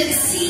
agency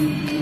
see.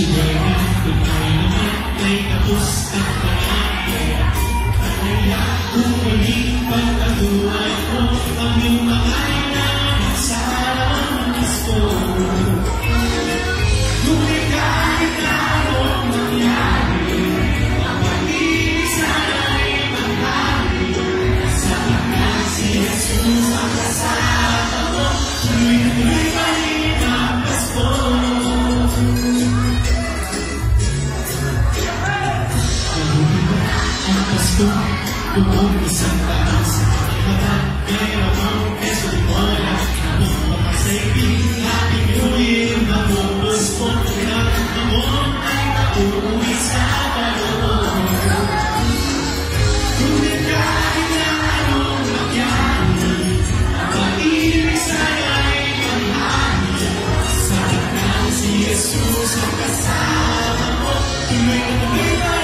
At Jesus ang kasama mo Tuloy na